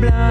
blanc.